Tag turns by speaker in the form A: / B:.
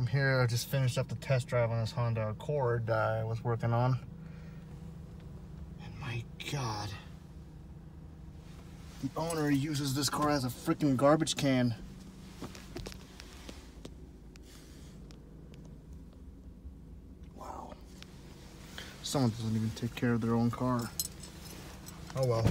A: I'm here. I just finished up the test drive on this Honda Accord I was working on. And my God. The owner uses this car as a freaking garbage can. Wow. Someone doesn't even take care of their own car. Oh well.